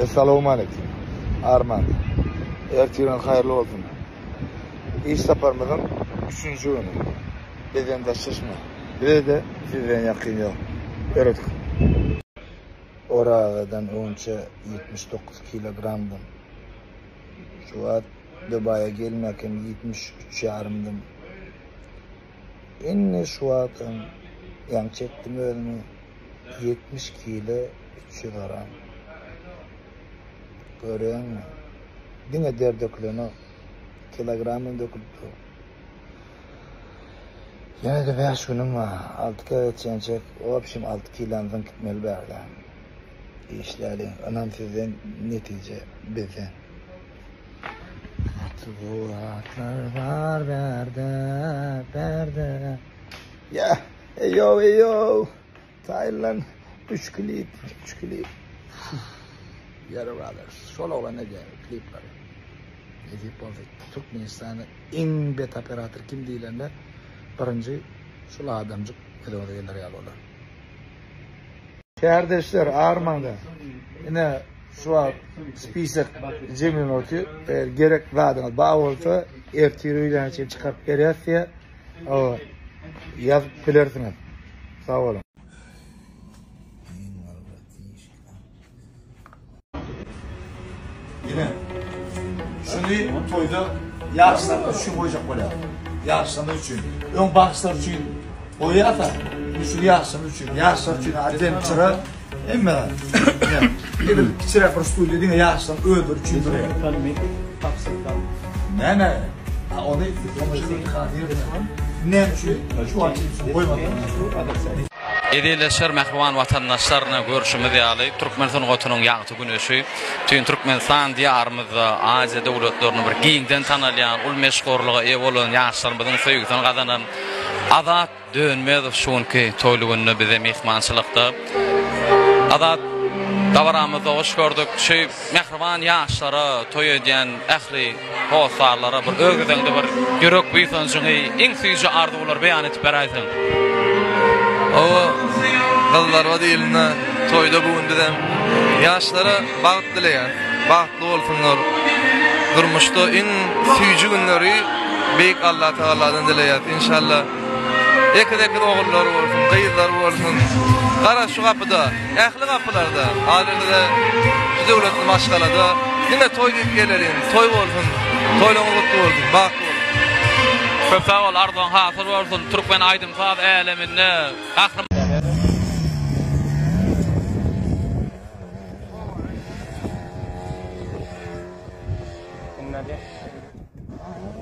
Assalomu alaykum. Arman. Ertiren hayırlı olsun. İş saparmızın 3. günü. Bizden de şişme. Bize de sizden yakın yok. Öğrettik. Orağıdan önce 79 kilogramdım. Şu an Dubai'ye gelmekten 73 yarımdım. Enne şu atın yan çektim ölümü 70 kilo 300 gram. Görüyor? Dine der döküleni kilogramın döküldü. Yine de 5 günüm var. 6 kere çençek. O hapşim 6 kilandan gitmeli berdi. İşlerin anam sizden netice bizden. Tuğraklar var berde, berde. Ya, eyo eyo. Taylan, üç klip, üç klip. Yarı Brothers, şola olan ne diyor, klipleri. Edip oldu. Türkmenistan'ı en bet operatör kim deyilende, birinci şola adamcık edoda gelir yalolar. Kardeşler, Arman'da. Yine şu an spisak Ortu eğer gerek vadına bağ olsa ertiyle için çıkarıp veriyorsa o yazıp bilirsiniz. Sağ olun. Şunu toyda yaşlar üçün koyacak böyle. Yaşlar üçün. Ön başlar üçün. Oyu ata. Şunu yaşlar üçün. Yaşlar üçün. Adem çıra. Emme. Dedim kiçire bir stüdyo dediğin yaşlar öldür üçün. Ne ne? Onu ne üçün? Şu an koymadım. edeleşer mehwan vatandaşlaryna görüşümiz ýaly Türkmenistan gotunyň ýagty günüşi, tüň Türkmenistan diýarymyzda Aziýa döwletlerini bir giňden tanalýan, ul meşgurlyga ew bolan ýaşlarymyzyň söýgüsini gazanan Azat dönmez şunki toýlugyny bize mehmançylykda Azat Davaramızda hoş gördük. Şey mehriban yaşlara toy eden ehli hosarlara bir ögüdende bir yürek büyüsün çünkü en süýji arzular beýan etip beraýsin. O kızlar diline toyda bugündeden yaşlara bağıt dileyen, bağıtlı olsunlar. Durmuşta en süyücü günleri Beyik Allah Teala'dan dileyen inşallah. Ekid ekid oğullar olsun, kıyızlar olsun. Kara şu kapıda, ehli kapılarda, halinde şu devletin başkalada yine toy deyip gelerin, toy olsun, toyla mutlu olsun, bağıtlı olsun. Köp sağ ol Ardoğan hasır olsun. Türkmen aydın saz eleminde. Akrım. Mm-hmm.